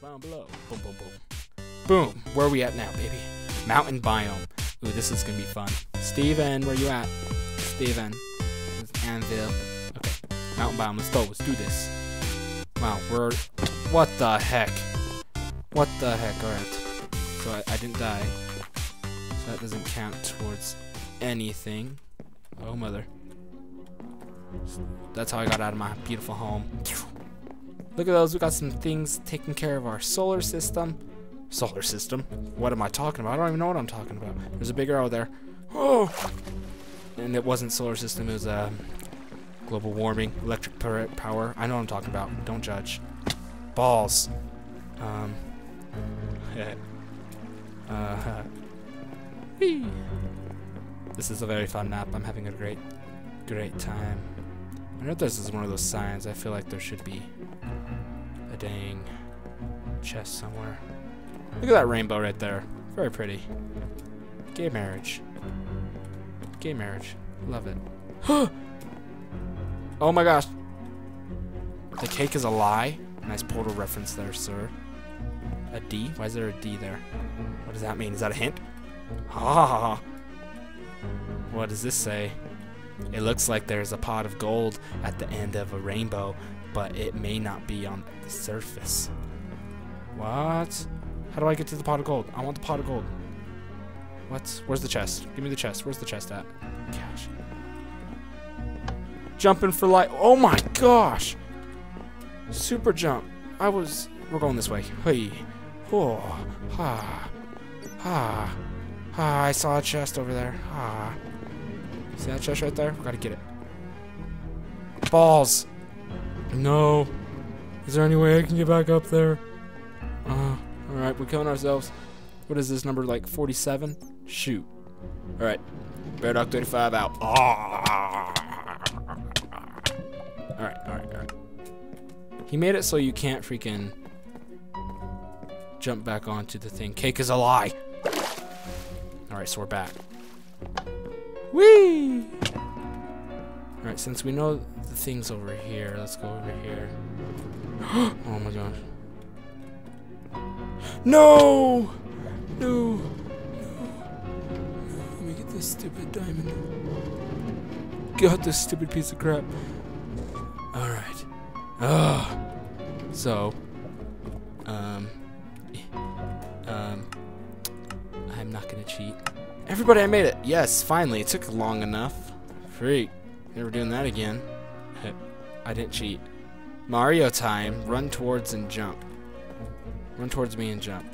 Below. Boom, boom, boom. Boom. Where are we at now, baby? Mountain biome. Ooh, this is gonna be fun. Steven, where you at? Steven. Anvil. Okay. Mountain biome. Let's go. Let's do this. Wow, we're. What the heck? What the heck? Alright. So I, I didn't die. So that doesn't count towards anything. Oh, mother. That's how I got out of my beautiful home. Look at those. We got some things taking care of our solar system. Solar system? What am I talking about? I don't even know what I'm talking about. There's a big arrow there. Oh! And it wasn't solar system. It was uh, global warming, electric power. I know what I'm talking about. Don't judge. Balls. Um. uh. This is a very fun map. I'm having a great, great time. I if this is one of those signs. I feel like there should be dang chest somewhere. Look at that rainbow right there. Very pretty. Gay marriage. Gay marriage. Love it. oh my gosh. The cake is a lie. Nice portal reference there, sir. A D? Why is there a D there? What does that mean? Is that a hint? Ha. What does this say? It looks like there's a pot of gold at the end of a rainbow, but it may not be on the surface. What? How do I get to the pot of gold? I want the pot of gold. What? Where's the chest? Give me the chest. Where's the chest at? Gosh. Jumping for light. Oh my gosh! Super jump. I was... We're going this way. Hey. Oh. Ha. Ha. Ha. I saw a chest over there. Ha. See that chest right there? We gotta get it. Balls! No. Is there any way I can get back up there? Uh, alright, we're killing ourselves. What is this number, like 47? Shoot. Alright. Bairdog35 out. Alright, alright, alright. He made it so you can't freaking jump back onto the thing. Cake is a lie! Alright, so we're back. Whee! Alright, since we know the thing's over here, let's go over here. oh my gosh. No! No! No! Let me get this stupid diamond. Got this stupid piece of crap. Alright. Ah. So. Um. Um. I'm not gonna cheat. Everybody, I made it. Yes, finally. It took long enough. Freak. Never doing that again. I didn't cheat. Mario time. Run towards and jump. Run towards me and jump.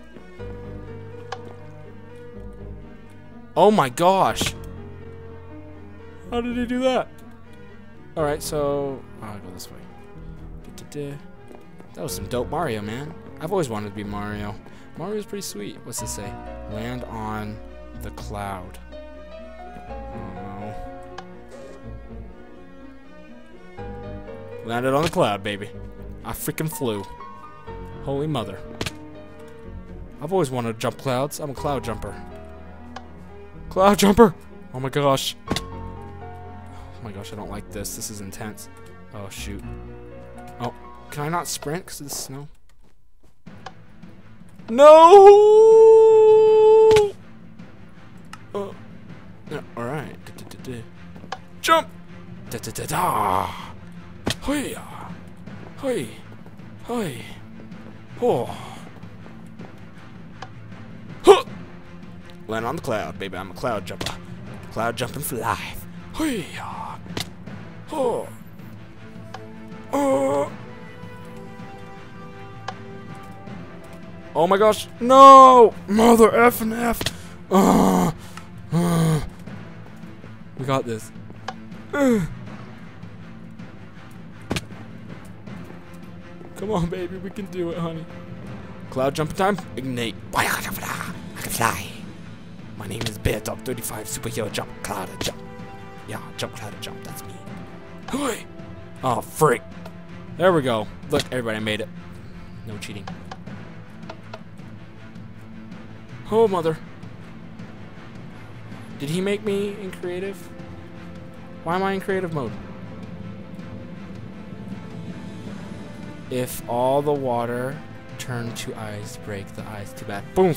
Oh my gosh! How did he do that? Alright, so... Oh, I'll go this way. That was some dope Mario, man. I've always wanted to be Mario. Mario's pretty sweet. What's this say? Land on the cloud. Landed on the cloud, baby. I freaking flew. Holy mother. I've always wanted to jump clouds. I'm a cloud jumper. Cloud jumper! Oh my gosh. Oh my gosh, I don't like this. This is intense. Oh, shoot. Oh, can I not sprint because of the snow? No! Oh. No, alright. Jump! Da da da da! Hoi! Hoi! Hoi! Oh! Huh! Land on the cloud, baby. I'm a cloud jumper. Cloud jumping for life. Hoi! Oh! Oh! Oh my gosh, no! Mother F and F! Uh, uh. We got this. Uh. Come on, baby, we can do it, honey. Cloud jumping time, ignite. I can fly. My name is Bairdog35 Superhero Jump Cloud Jump. Yeah, jump cloud jump, that's me. Hey! Oh, frick. There we go. Look, everybody made it. No cheating. Oh, mother. Did he make me in creative? Why am I in creative mode? If all the water turned to ice, break the ice. Too bad. Boom!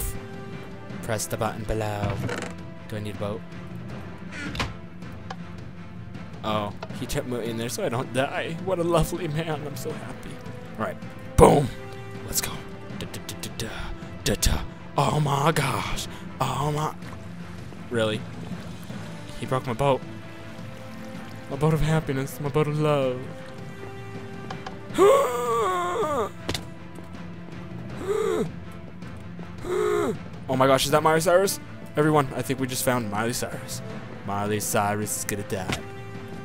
Press the button below. Do I need a boat? Oh, he kept me in there so I don't die. What a lovely man. I'm so happy. Alright. Boom! Let's go. Da, da, da. Oh my gosh. Oh my. Really? He broke my boat. My boat of happiness. My boat of love. oh my gosh, is that Miley Cyrus? Everyone, I think we just found Miley Cyrus. Miley Cyrus is gonna die.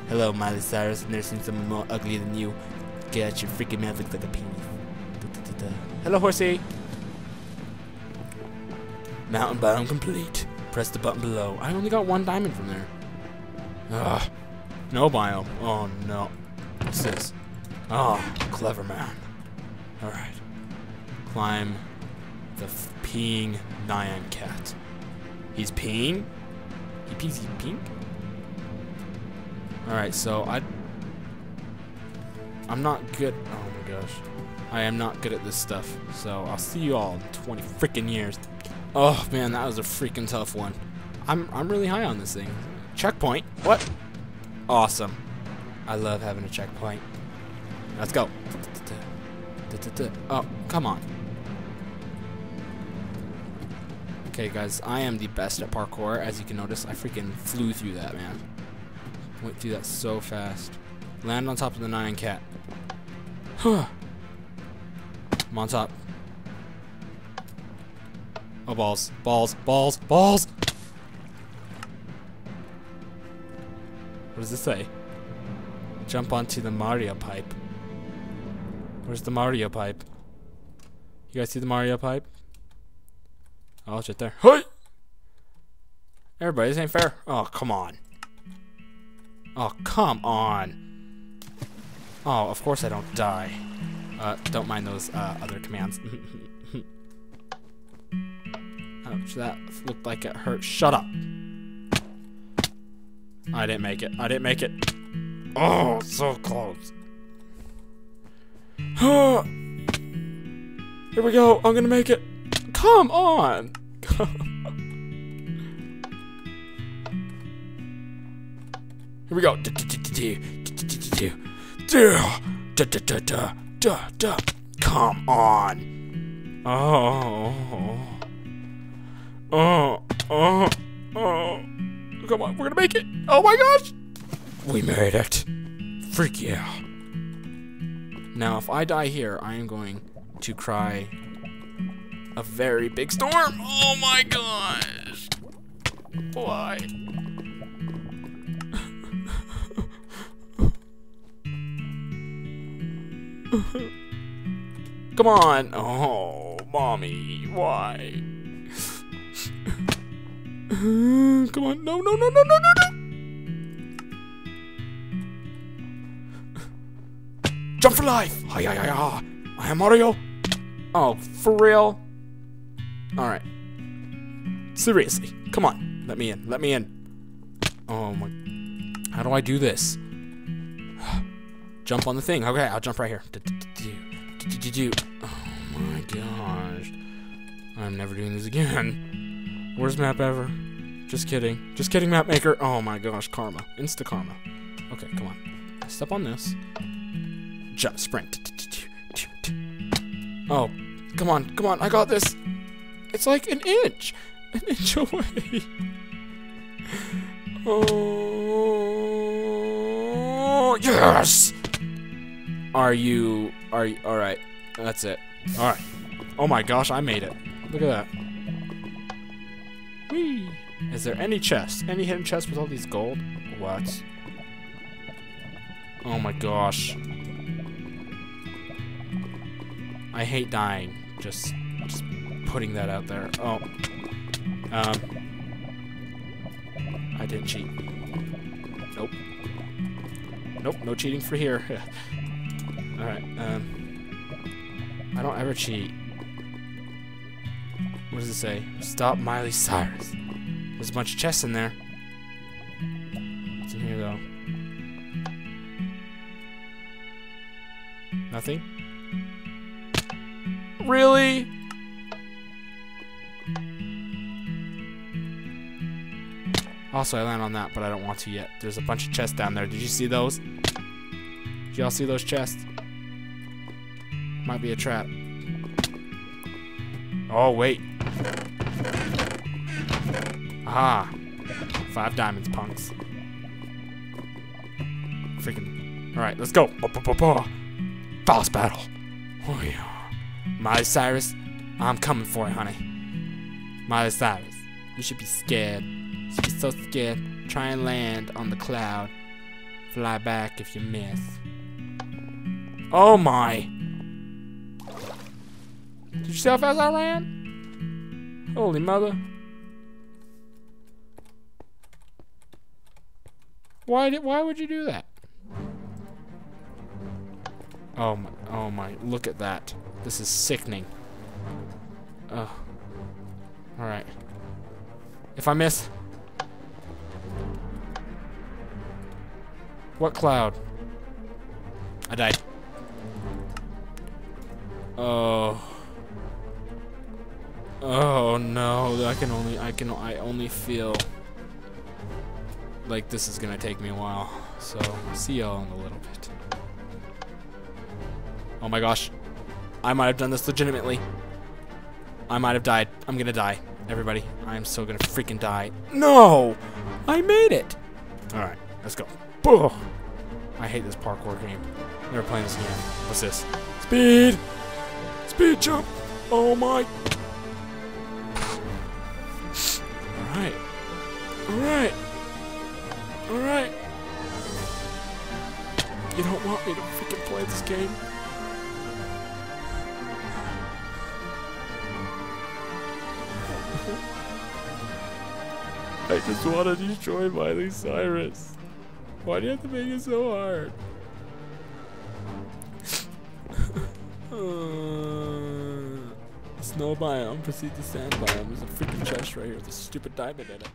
Hello, Miley Cyrus. I've never seen someone more ugly than you. Get out your freaking mouth looks like a penis. Da, da, da. Hello, horsey. Mountain biome complete. Press the button below. I only got one diamond from there. Ugh. No biome. Oh no. What's this? Oh, clever man. Alright. Climb the peeing Nyan cat. He's peeing? He pees, he peeing? Alright, so I... I'm not good... Oh my gosh. I am not good at this stuff. So I'll see you all in 20 freaking years. Oh man, that was a freaking tough one. I'm, I'm really high on this thing. Checkpoint? What? Awesome. I love having a checkpoint. Let's go. Oh, come on. Okay, guys, I am the best at parkour. As you can notice, I freaking flew through that, man. Went through that so fast. Land on top of the Nyan cat. Huh. I'm on top. Oh, balls. Balls. Balls. Balls! What does this say? Jump onto the Mario pipe. Where's the Mario pipe? You guys see the Mario pipe? Oh, it's right there. Hey! Everybody, this ain't fair. Oh, come on. Oh, come on. Oh, of course I don't die. Uh, don't mind those uh, other commands. Ouch, that looked like it hurt. Shut up. I didn't make it. I didn't make it. Oh, so close. Here we go. I'm gonna make it. Come on. Here we go. Come on. Oh. Oh. Oh. Oh. Come on. We're gonna make it. Oh my gosh. We made it. Freak yeah. Now, if I die here, I am going to cry a very big storm. Oh my gosh. Why? Come on. Oh, mommy. Why? Come on. No, no, no, no, no, no, no. Jump for life! Hi, hi, hi, hi. I am Mario. Oh, for real? Mm-hmm. Alright. Seriously. Come on. Let me in. Let me in. Oh my. How do I do this? jump on the thing. Okay, I'll jump right here. Oh my gosh. I'm never doing this again. Worst map ever. Just kidding. Just kidding, map maker. Oh my gosh, karma. Insta karma. Okay, come on. Step on this jump, sprint. Oh, come on, come on, I got this. It's like an inch, an inch away. Oh, yes! Are you, are you, alright, that's it. Alright. Oh my gosh, I made it. Look at that. Whee! Is there any chest? Any hidden chest with all these gold? What? Oh my gosh. I hate dying. Just, just putting that out there. Oh. Um. I didn't cheat. Nope. Nope, no cheating for here. Alright, um. I don't ever cheat. What does it say? Stop Miley Cyrus. There's a bunch of chests in there. What's in here, though? Nothing? Really? Also, I land on that, but I don't want to yet. There's a bunch of chests down there. Did you see those? Did y'all see those chests? Might be a trap. Oh, wait. Ah. Five diamonds, punks. Freaking. Alright, let's go. Boss battle. Oh, yeah. Cyrus, I'm coming for you, honey. Miley Cyrus, you should be scared. Be so scared. Try and land on the cloud. Fly back if you miss. Oh my! Did you see how fast I ran? Holy mother. Why did why would you do that? Oh my oh my look at that. This is sickening. Ugh. Alright. If I miss What cloud? I died. Oh. Oh no, I can only I can I only feel like this is gonna take me a while. So see y'all in a little bit. Oh my gosh. I might have done this legitimately. I might have died. I'm gonna die. Everybody, I am so gonna freaking die. No! I made it! Alright, let's go. I hate this parkour game. Never playing this again. What's this? Speed! Speed jump! Oh my Alright. Alright. Alright. You don't want me to freaking play this game. I just want to destroy Miley Cyrus. Why do you have to make it so hard? uh, snow biome, proceed to sand biome. There's a freaking chest right here with a stupid diamond in it.